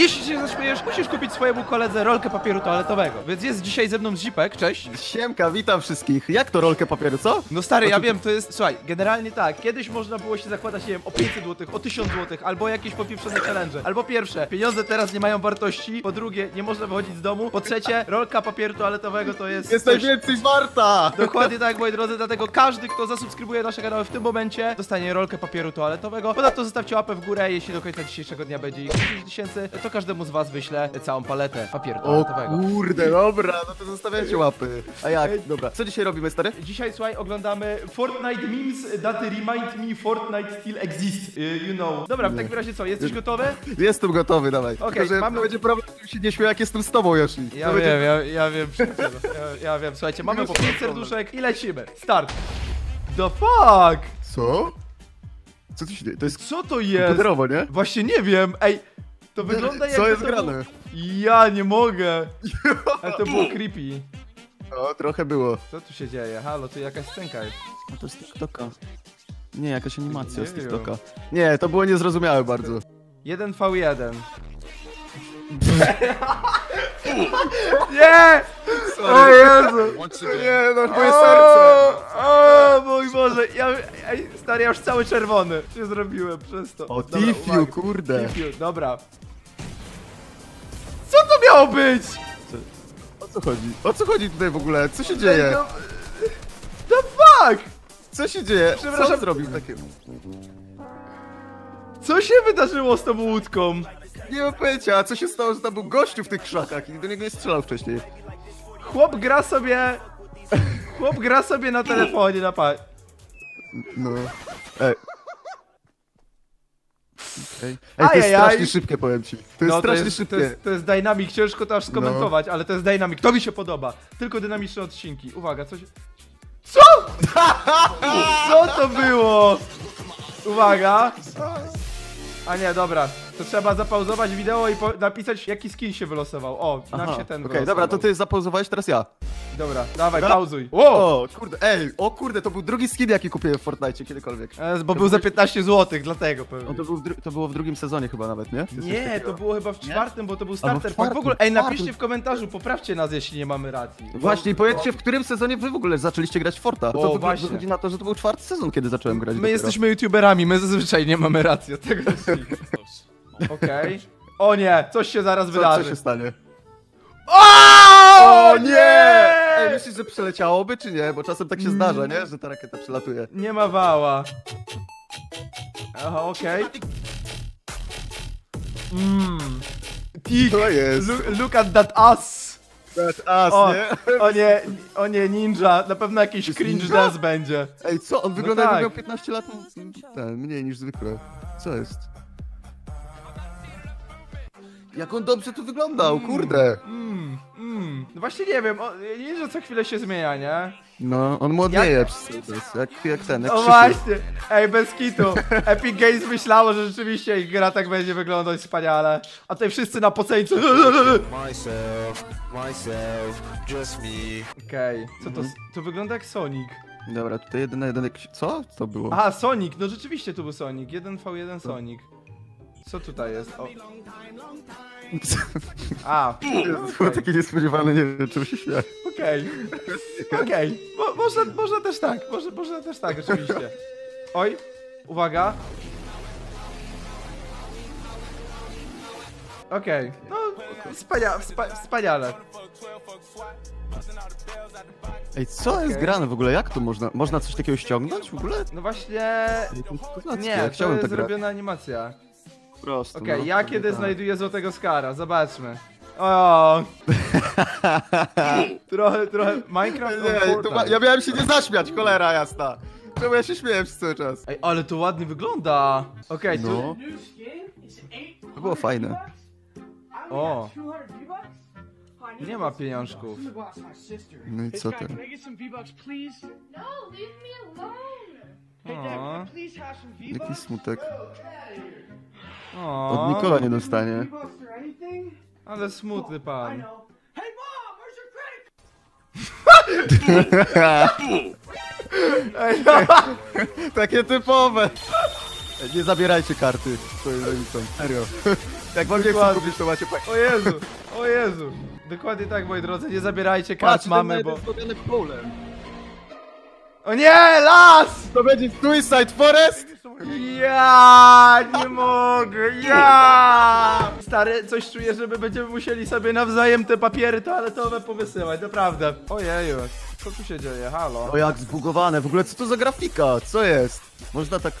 Jeśli się zaśmiejesz, musisz kupić swojemu koledze rolkę papieru toaletowego. Więc jest dzisiaj ze mną Zipek, cześć. Siemka, witam wszystkich. Jak to rolkę papieru, co? No stary, ja wiem, to jest, słuchaj, generalnie tak, kiedyś można było się zakładać, nie wiem, o 500 zł, o 1000 zł, albo jakieś popieprzone challenge. Albo pierwsze, pieniądze teraz nie mają wartości, po drugie, nie można wychodzić z domu, po trzecie, rolka papieru toaletowego to jest Jest coś- najwięcej warta! Dokładnie tak, moi drodzy, dlatego każdy, kto zasubskrybuje nasze kanały w tym momencie, dostanie rolkę papieru toaletowego. Ponadto zostawcie łapę w górę, jeśli do końca dzisiejszego dnia będzie ich 10 tysięcy, to każdemu z was wyślę całą paletę papieru O toaletowego. kurde, dobra, no to zostawiajcie łapy. A jak? Dobra. Co dzisiaj robimy, stary? Dzisiaj, słuchaj, oglądamy Fortnite memes that remind me Fortnite still exists, y, you know. Dobra, w takim razie co, jesteś gotowy? Jestem gotowy, dawaj. Okej, Tylko, że mamy- będzie problem, żebym się nie śmiał, jak jestem z tobą, Yoshi. Ja To wiem, będzie... ja, ja wiem, przyjacielu. ja, ja wiem. Słuchajcie, mamy po 5 serduszek i lecimy. Start. The fuck? Co? Co tu się dzieje? To jest Co to jest? komputerowo, nie? Właśnie nie wiem, ej. To wygląda jak. Co jest grane? Ja nie mogę. Ale to było creepy. No, trochę było. Co tu się dzieje? Halo, tu jakaś scenka jest. No to jest TikToka. Nie, jakaś animacja z Nie. TikToka. Nie, to było niezrozumiałe bardzo. 1v1. nie! O Jezu! Nie, no moje O, o mój Boże, ja, stary, ja już cały czerwony się zrobiłem przez to. O, Tifiu, kurde. Tifiu, dobra. Miało być? O co chodzi? O co chodzi tutaj w ogóle? Co się dzieje? No, The fuck? Co się dzieje? Przepraszam. Co zrobił takiego? Co się wydarzyło z tą łódką? Nie mam pojęcia, co się stało, że tam był gościu w tych krzakach i do niego nie strzelał wcześniej? Chłop gra sobie... Chłop gra sobie na telefonie, na pa... No. Ej. Ej, Ej to jest Ajajaj. strasznie szybkie, powiem ci. To jest No, strasznie to jest, szybkie. to, jest, to jest dynamic, ciężko to aż skomentować, ale to jest dynamic, to mi się podoba. Tylko dynamiczne odcinki. Uwaga, co się... Co? Co to było? Uwaga. A nie, dobra. To trzeba zapauzować wideo i po- napisać jaki skin się wylosował. O, nam Aha, się ten Okej, wylosował. dobra, to ty zapauzowałeś, teraz ja. Dobra, dawaj, Dobra. pauzuj. Wow! O, kurde, ej, o kurde, to był drugi skin, jaki kupiłem w Fortnite kiedykolwiek. E, Bo był za 15 zł, dlatego pewnie. O, to, był w dru- to było w drugim sezonie chyba nawet, nie? Coś Nie, takiego. to było chyba w czwartym, bo to był w starter pack. W czwartym, ogóle, ej, w napiszcie w komentarzu, poprawcie nas, jeśli nie mamy racji. Właśnie, i powiedzcie, w którym sezonie wy w ogóle zaczęliście grać w Forta? Bo O, to wy- właśnie. wychodzi na to, że to był czwarty sezon, kiedy zacząłem grać My dopiero. jesteśmy youtuberami, my zazwyczaj nie mamy racji od tego. Okej. O nie, coś się zaraz Co, wydarzy. co się stanie? O, O nie! Że przeleciałoby, czy nie? Bo czasem tak się zdarza, nie? Że ta rakieta przelatuje. Nie ma wała. Aha, okej. Mmm. Tik. To jest. Look, look at that ass. That ass, O, nie? o nie, o nie, ninja. Na pewno jakiś jest cringe ninja? dance będzie. Ej, co? On wygląda tak. jakby miał 15 lat, ten, mniej niż zwykle. Co jest? Jak on dobrze tu wyglądał, kurde. Mmm, mmm. No właśnie nie wiem, o, ninja co chwilę się zmienia, nie? No, on młodnieje przez cały czas, jak, jak ten, jak O Krzysiu. właśnie, ej, bez kitu. Epic Games myślało, że rzeczywiście ich gra tak będzie wyglądać wspaniale. A tutaj wszyscy na poceńcu. myself, myself, just me. Okej, co to, to wygląda jak Sonic. Dobra, tutaj jeden na jeden jakiś... Co? Co to było? Aha, Sonic, no rzeczywiście tu był Sonic. 1v1 Sonic. Co tutaj jest? O. A, było takie niespodziewane, nie wiem, czym się śmiać. okej. Okej, Mo, można, można też tak, może, można też tak, oczywiście. Oj, uwaga. Okej, no wspania, wspa, wspaniale. Ej, co jest Okej. grane w ogóle? Jak to można? Można coś takiego ściągnąć w ogóle? No właśnie, Ej, to jest kozackie, nie, to chciałem jest tak grać. zrobiona animacja. Prosto, Okej, no, ja kiedy tak. znajduję złotego skara, zobaczmy. O, trochę, trochę, Minecraft Nie, to ma, ja miałem się nie zaśmiać, cholera jasna. Czemu ja się śmieję przez cały czas? Ej, ale to ładnie wygląda. Okej, tu... No, to było fajne. O, nie ma pieniążków. No i co ty? No, Jaki V-Bucks? Smutek. Od O, Nikola nie dostanie. Ale smutny pan. Ej, no. Takie typowe. Ej, Nie zabierajcie karty swoim rodzicom, serio. Jak wam nie chcą Dokładnie. kupić, to macie. O Jezu, o Jezu. Dokładnie tak, moi drodzy, nie zabierajcie kart Patrz, mamy, bo... polem. O nie, las! To będzie Suicide Forest? Ja nie mogę, ja! Stary, coś czuję, że my będziemy musieli sobie nawzajem te papiery toaletowe powysyłać, naprawdę. Ojeju, co tu się dzieje, halo? O jak zbugowane, w ogóle co to za grafika? Co jest? Można tak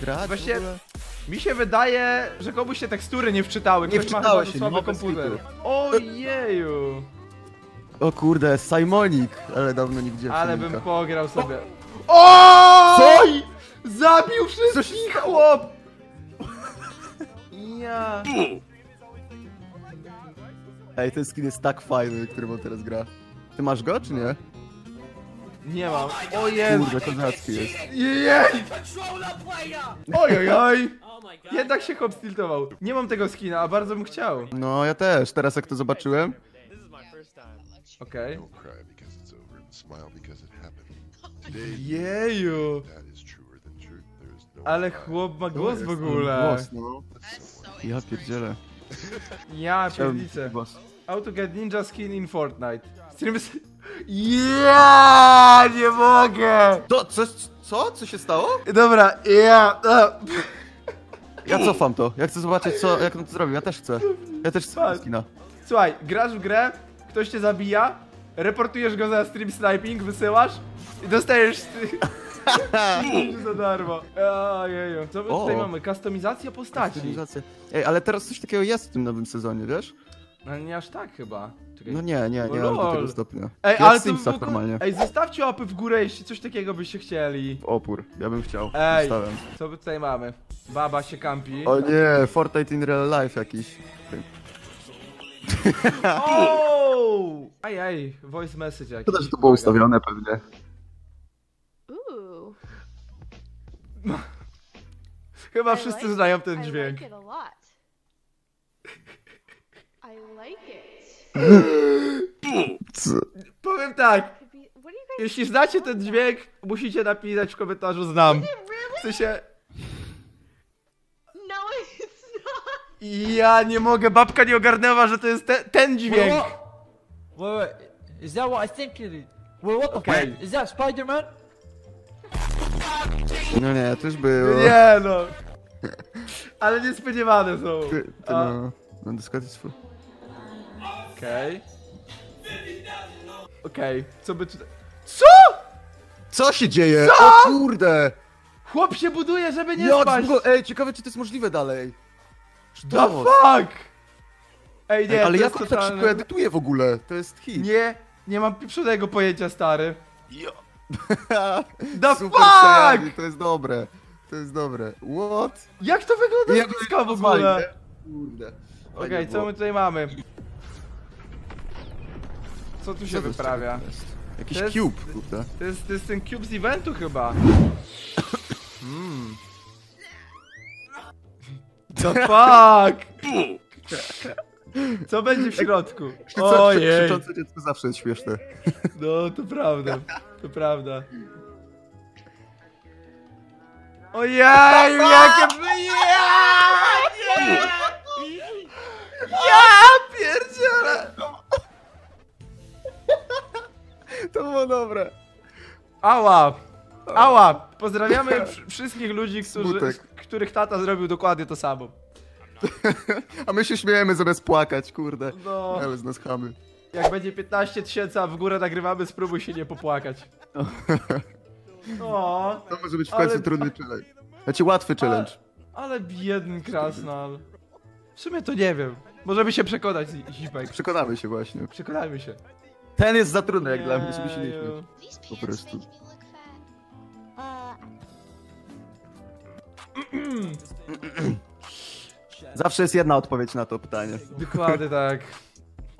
grać Właśnie- w ogóle? Mi się wydaje, że komuś się tekstury nie wczytały, Nie ktoś wczytały się, słaby nie ma komputer. Ojeju, O kurde, Simonik, ale dawno nie widziałem ale Simonika. bym pograł sobie. O! Co? Zabił wszystkich chłop! Ja... Ej, ten skin jest tak fajny, którym on teraz gra. Ty masz go, czy nie? Nie mam. O Jezu. Kurde, kozacki jest. Jej! Oj, oj, oj! My god. Jednak się hop stiltował. Nie mam tego skina, a bardzo bym chciał. No, ja też, teraz jak to zobaczyłem. This is my first time. Okej. Don't cry because it's over and smile because it happened. Today, Jeju! that is truer than truth. There is no Ale lie chłop ma głos w ogóle. Głos, no. Ja pierdzielę. Ja Chciałem pierdziczę. głos. How to get ninja skin in Fortnite. Stream s- Ja nie mogę! To, co, co? Co się stało? Dobra, ja... a. Ja cofam to. Ja chcę zobaczyć, co, jak on to zrobił. Ja też chcę. Ja też chcę Patrz. skina. Słuchaj, grasz w grę, ktoś cię zabija, reportujesz go za stream sniping, wysyłasz i dostajesz za darmo. Ojeju. Co my O. tutaj mamy? Kustomizacja postaci. Stylizację. Ej, ale teraz coś takiego jest w tym nowym sezonie, wiesz? No nie aż tak chyba. Czekaj. No nie, nie, nie O, aż do tego stopnia. Ej, ale to ogóle... normalnie. Ej, zostawcie łapy w górę, jeśli coś takiego byście chcieli. Opór, ja bym chciał. Ej. Zostałem. Co my tutaj mamy? Baba się kampi. O nie, Fortnite in real life jakiś. O! Aj, aj, voice message jakiś. Szkoda, że to było ustawione pewnie. Ooh. Chyba I wszyscy like- znają ten I dźwięk. like it a lot. I like it. Powiem tak, jeśli znacie ten dźwięk, musicie napisać w komentarzu znam. W sensie, ja nie mogę, babka nie ogarnęła, że to jest te, ten dźwięk. Wait, wait. Is that what I think it is? Wait, what the Okay. fuck? Is that Spider-Man? No nie, też było. Nie no. Ale niespodziewane są. Ty, ty A, no. No Discord jest full. Okej. Okej, co by tutaj... Co? Co się dzieje? Co? O kurde! Chłop się buduje, żeby nie spaść. zbugo- Ej, ciekawe czy to jest możliwe dalej. The fuck? Ej, nie, Ej, ale to jest on tak szybko edytuje w ogóle? To jest hit. Nie, nie mam pieprzonego pojęcia, stary. The The Super fuck? Saiyajin, to jest dobre. To jest dobre. What? Jak to wygląda Jak z bliska w ogóle? Kurde. Okej, Fajnie co my tutaj mamy? Co tu się Co to wyprawia? jest? Jakiś To jest- cube, kurde. To jest, to jest ten cube z eventu chyba. Mm. The fuck? Co będzie w środku? Co, Ojej, Krzyczące dziecko zawsze jest śmieszne. no to prawda, to prawda. Ojej, jakie... Ja, nie! Ja pierdzielę! To było dobre. Ała! Ała! Pozdrawiamy wsz- wszystkich ludzi, którzy. Których tata zrobił dokładnie to samo. A my się śmiejemy zamiast płakać, kurde. No, Ale z nas chamy. jak będzie 15 tysięcy, a w górę nagrywamy, spróbuj się nie popłakać. O, To może być w Ale- końcu trudny challenge. Znaczy łatwy challenge. ale biedny krasnal. W sumie to nie wiem. Możemy się przekonać, Zi- Zipek. Przekonamy się właśnie. Przekonajmy się. Ten jest za trudny jak dla mnie, żeby się nie śmiać. Po prostu. Zawsze jest jedna odpowiedź na to pytanie. Dokładnie tak.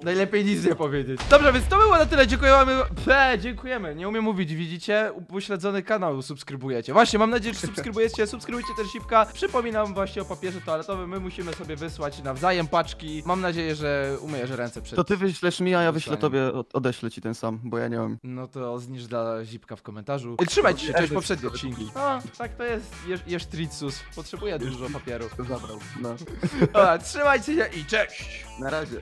Najlepiej nic nie powiedzieć. Dobrze, więc to było na tyle. Dziękujemy. Pe, dziękujemy. Nie umiem mówić, widzicie? Upośledzony kanał subskrybujecie. Właśnie, mam nadzieję, że subskrybujecie. Subskrybujcie też Sipka. Przypominam właśnie o papierze toaletowym. My musimy sobie wysłać nawzajem paczki. Mam nadzieję, że umyjesz ręce przed To ty wyślesz mi, a ja wyślę tobie, od- odeślę ci ten sam, bo ja nie mam. No to znisz dla Zipka w komentarzu. I trzymajcie się, cześć poprzednie odcinki. No, tak to jest. Jesz, jesz Tritsus. Potrzebuje dużo papieru. Zabrał. No. Dobra, trzymajcie się i cześć! Na razie.